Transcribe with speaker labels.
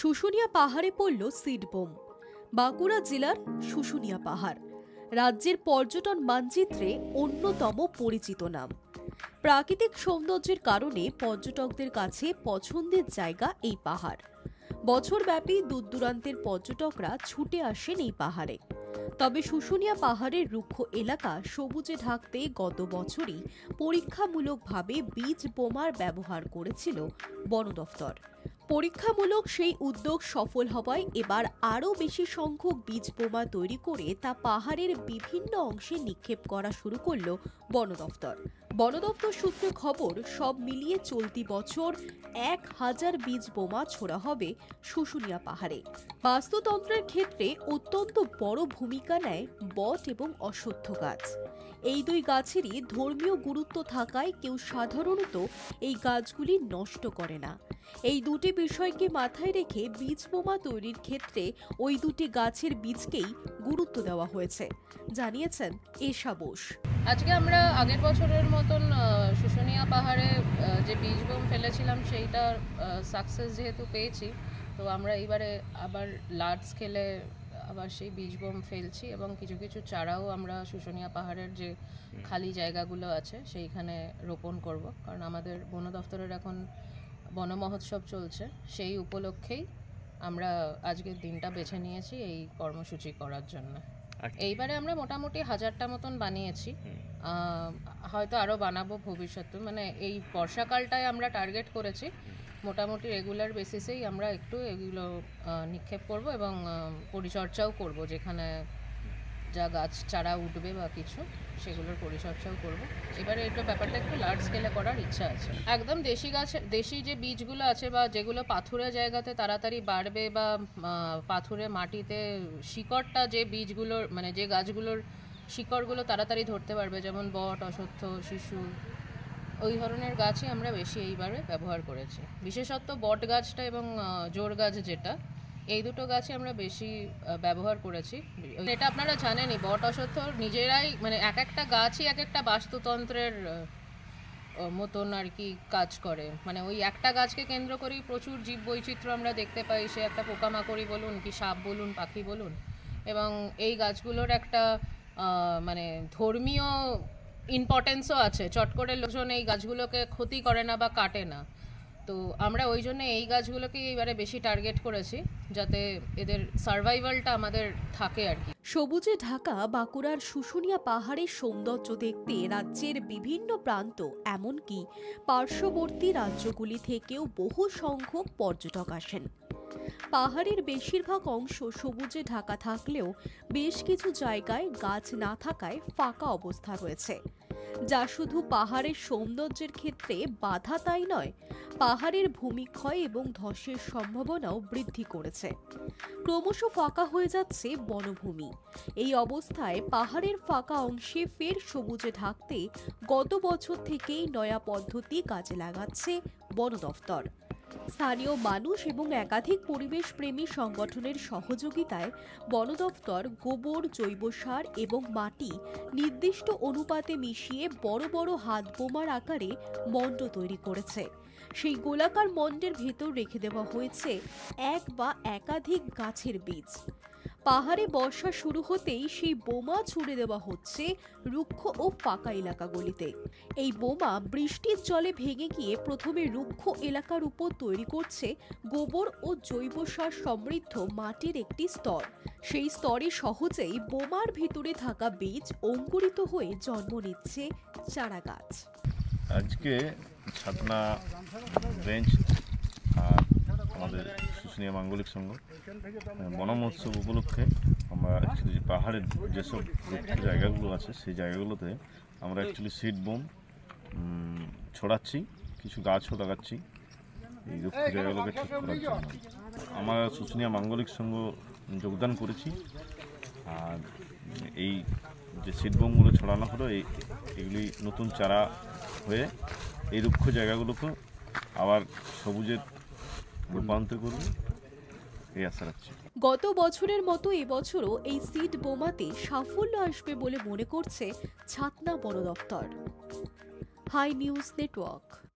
Speaker 1: শুশুনিয়া পাহাড়ে পড়ল seed bomb. Bankura জেলার শুশুনিয়া পাহাড়, রাজ্যের পর্যটন মানচিত্রে অন্যতম পরিচিত নাম। প্রাকৃতিক সৌন্দর্যের কারণে পর্যটকদের কাছে পছন্দের জায়গা এই পাহাড়। বছরব্যাপী দূর দূরান্তের পর্যটকরা ছুটে আসেন এই পাহাড়ে। তবে শুশুনিয়া পাহাড়ের রুক্ষ এলাকা সবুজে ঢাকতে গত বছরই পরীক্ষামূলকভাবে বীজ বোমার ব্যবহার করেছিল বন দফতর। পরীক্ষামূলক সেই উদ্যোগ সফল হওয়ায় এবার আরও বেশি সংখ্যক বীজ বোমা তৈরি করে তা পাহাড়ের বিভিন্ন অংশে নিক্ষেপ করা শুরু করল বন দফতর। বন দপ্তর সূত্রে খবর, সব মিলিয়ে চলতি বছর এক হাজার বীজ বোমা ছোড়া হবে শুশুনিয়া পাহাড়ে। বাস্তুতন্ত্রের ক্ষেত্রে অত্যন্ত বড় ভূমিকা নেয় বট এবং অশ্বত্থ গাছ। এই দুই গাছেরই ধর্মীয় গুরুত্ব থাকায় কেউ সাধারণত এই গাছগুলি নষ্ট করে না। এই দুটি বিষয়কে মাথায় রেখে বীজ বোমা তৈরির ক্ষেত্রে ওই দুটি গাছের বীজকেই গুরুত্ব দেওয়া হয়েছে। জানিয়েছেন এশা বোস।
Speaker 2: আজকে আমরা আগের বছরের মতন শুশুনিয়া পাহাড়ে যে বীজ বোম ফেলেছিলাম সেইটার সাকসেস যেহেতু পেয়েছি তো আমরা এইবারে আবার লার্জ স্কেলে আবার সেই বীজ বোম ফেলছি এবং কিছু কিছু চারাও আমরা শুশুনিয়া পাহাড়ের যে খালি জায়গাগুলো আছে সেইখানে রোপণ করব। কারণ আমাদের বন দফতরের এখন বন মহোৎসব চলছে সেই উপলক্ষেই আমরা আজকের দিনটা বেছে নিয়েছি এই কর্মসূচি করার জন্য। এইবারে আমরা মোটামুটি হাজারটা মতন বানিয়েছি। হয়তো আরও বানাবো ভবিষ্যতে। মানে এই বর্ষাকালটায় আমরা টার্গেট করেছি। মোটামুটি রেগুলার বেসিসেই আমরা একটু এগুলো নিক্ষেপ করব এবং পরিচর্চাও পরিচর্যাও করব যেখানে যা গাছ চারা উঠবে বা কিছু, সেগুলোর পরিচর্যাও করব। এবারে এটা ব্যাপারটা একটু লার্জ স্কেলে করার ইচ্ছা আছে। একদম দেশি গাছ, দেশি যে বীজগুলো আছে বা যেগুলো পাথুরে জায়গাতে তাড়াতাড়ি বাড়বে বা পাথুরে মাটিতে শিকড়টা যে বীজগুলোর মানে যে গাছগুলোর শিকড়গুলো তাড়াতাড়ি ধরতে পারবে, যেমন বট, অশ্বত্থ, শিশু, ওই ধরনের গাছই আমরা বেশি এইবারে ব্যবহার করেছি। বিশেষত বট গাছটা এবং জোর গাছ যেটা এই দুটো গাছই আমরা বেশি ব্যবহার করেছি। এটা আপনারা জানেনই, বট অশ্বত্থ নিজেরাই মানে এক একটা গাছই এক একটা বাস্তুতন্ত্রের মতন আর কি কাজ করে। মানে ওই একটা গাছকে কেন্দ্র করেই প্রচুর জীব বৈচিত্র্য আমরা দেখতে পাই। সে একটা পোকামাকড়ি বলুন কি সাপ বলুন, পাখি বলুন। এবং এই গাছগুলোর একটা মানে ধর্মীয় ইম্পর্টেন্সও আছে। চট করে লোকজন এই গাছগুলোকে ক্ষতি করে না বা কাটে না। তো আমরা ওই জন্য এই গাছগুলোকেই এবারে বেশি টার্গেট করেছি, যাতে এদের সার্ভাইভালটা আমাদের থাকে আর কি।
Speaker 1: সবুজে ঢাকা, বাঁকুড়ার শুশুনিয়া পাহাড়ের সৌন্দর্য দেখতে রাজ্যের বিভিন্ন প্রান্ত, এমনকি পার্শ্ববর্তী রাজ্যগুলি থেকেও বহু সংখ্যক পর্যটক আসেন। পাহাড়ের বেশিরভাগ অংশ সবুজে ঢাকা থাকলেও বেশ কিছু জায়গায় গাছ না থাকায় ফাঁকা অবস্থা রয়েছে। যা শুধু পাহাড়ের সৌন্দর্যের ক্ষেত্রে বাধা তাই নয়, পাহাড়ের ভূমিক্ষয় এবং ধসের সম্ভাবনাও বৃদ্ধি করেছে। ক্রমশ ফাঁকা হয়ে যাচ্ছে বনভূমি। এই অবস্থায় পাহাড়ের ফাঁকা অংশে ফের সবুজে ঢাকতে গত বছর থেকেই নয়া পদ্ধতি কাজে লাগাচ্ছে বন দফতর। স্থানীয় মানুষ এবং একাধিক পরিবেশ প্রেমী সংগঠনের সহযোগিতায় বন দপ্তর গোবর, জৈব সার এবং মাটি নির্দিষ্ট অনুপাতে মিশিয়ে বড় বড় হাত বোমার আকারে মণ্ড তৈরি করেছে। সেই গোলাকার মণ্ডের ভেতর রেখে দেওয়া হয়েছে এক বা একাধিক গাছের বীজ। পাহাড়ে বর্ষা শুরু হতেই সেই বোমা ছুড়ে দেওয়া হচ্ছে রুক্ষ ও ফাঁকা এলাকাগুলিতে। এই বোমা বৃষ্টির জলে ভেঙে গিয়ে প্রথমে রুক্ষ এলাকার উপর তৈরি করছে গোবর ও জৈব সার সমৃদ্ধ মাটির একটি স্তর। সেই স্তরে সহজেই বোমার ভিতরে থাকা বীজ অঙ্কুরিত হয়ে জন্ম নিচ্ছে চারা গাছ
Speaker 3: আজকে ছাতনা বেঞ্চ আর আমাদের শুশুনিয়া মাঙ্গলিক সংঘ। আহ, বন মহোৎসব উপলক্ষে আমরা অ্যাকচুয়ালি পাহাড়ের যেসব জায়গাগুলো আছে সেই জায়গাগুলোতে আমরা অ্যাকচুয়ালি সিড বোম ছড়াচ্ছি কিছু গাছও লাগাচ্ছি। এই রুক্ষ জায়গাগুলোকে ঠিক করার জন্য। আমরা শুশুনিয়া মাঙ্গলিক সংঘ যোগদান করেছি। আর এই যে সিড বোমগুলো ছড়ানো হলো এই এগুলি নতুন চারা হয়ে এই রুক্ষ জায়গাগুলোকে আবার সবুজের রূপান্তর করবে এই আশা রাখছি।
Speaker 1: গত বছরের মতো এবছরও এই সিড বোমাতে সাফল্য আসবে বলে মনে করছে ছাতনা বন দপ্তর। High news network.